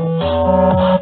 Oh,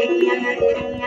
Thank you.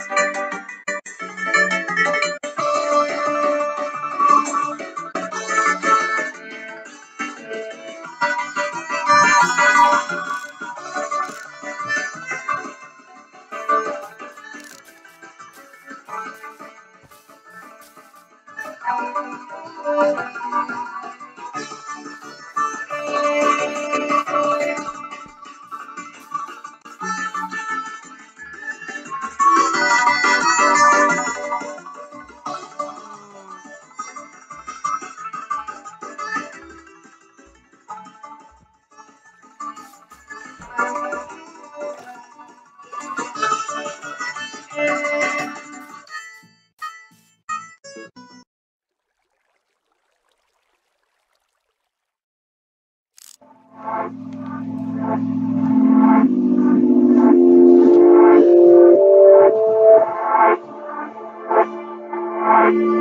Thank you. Thank you.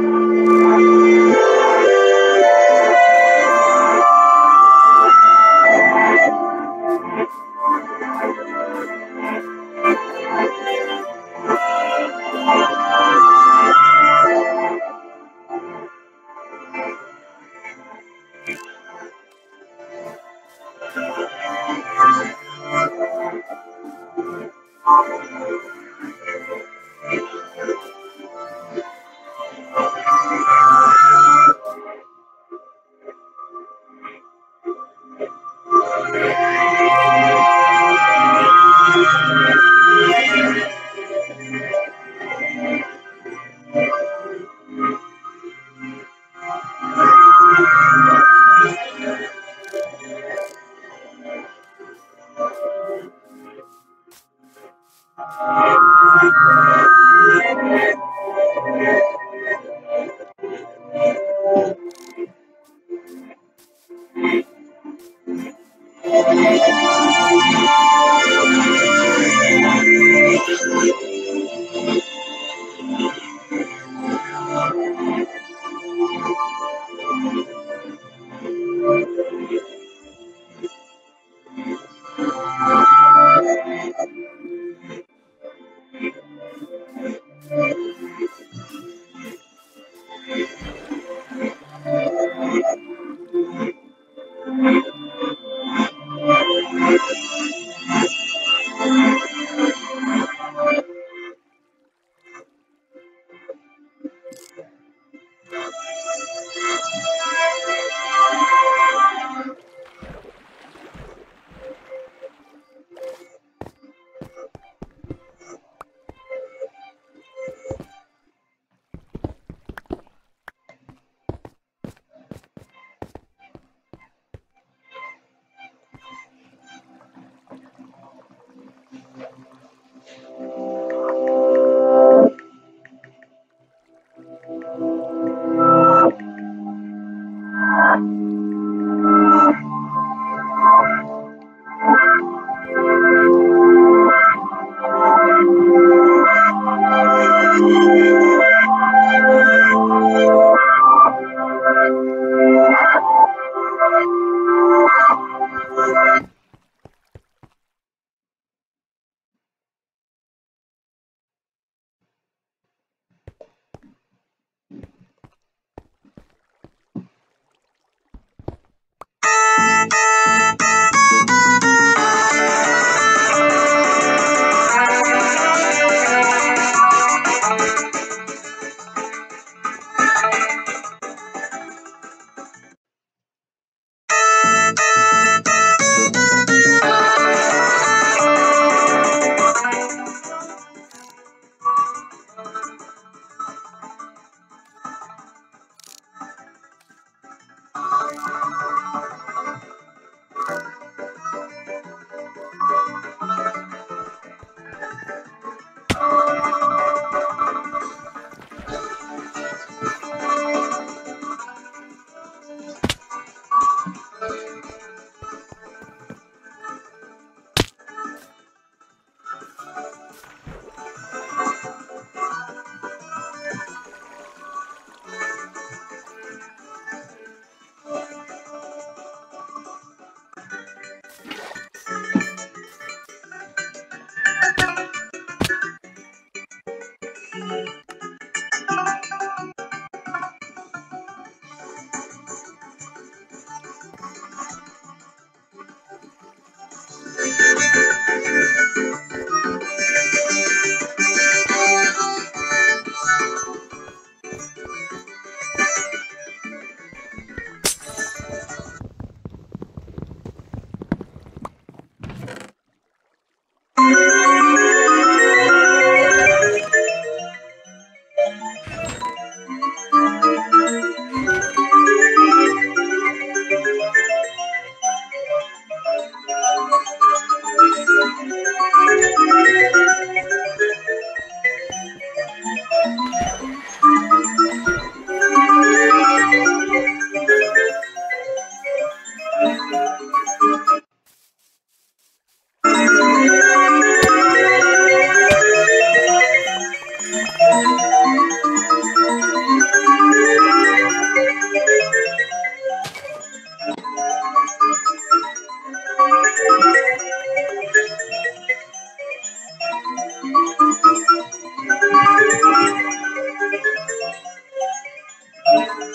Thank you.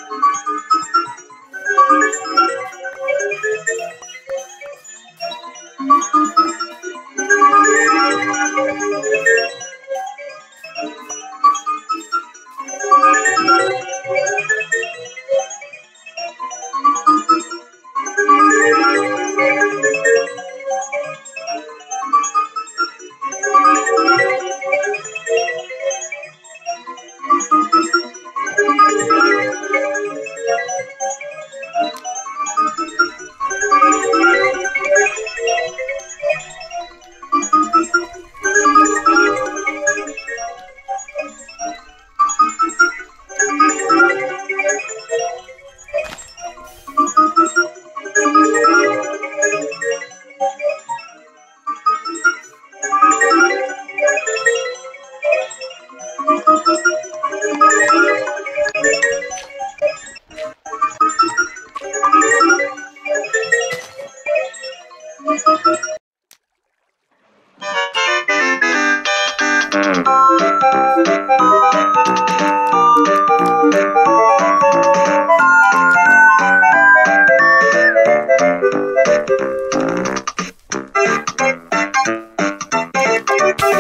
Thank you.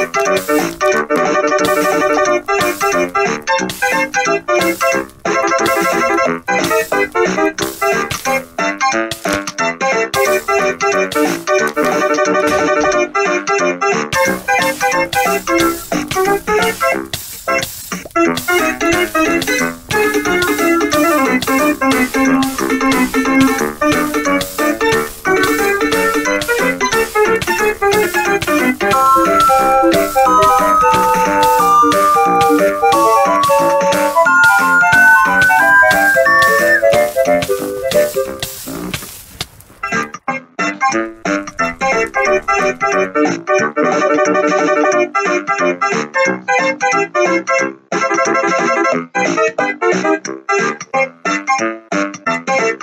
¡Gracias!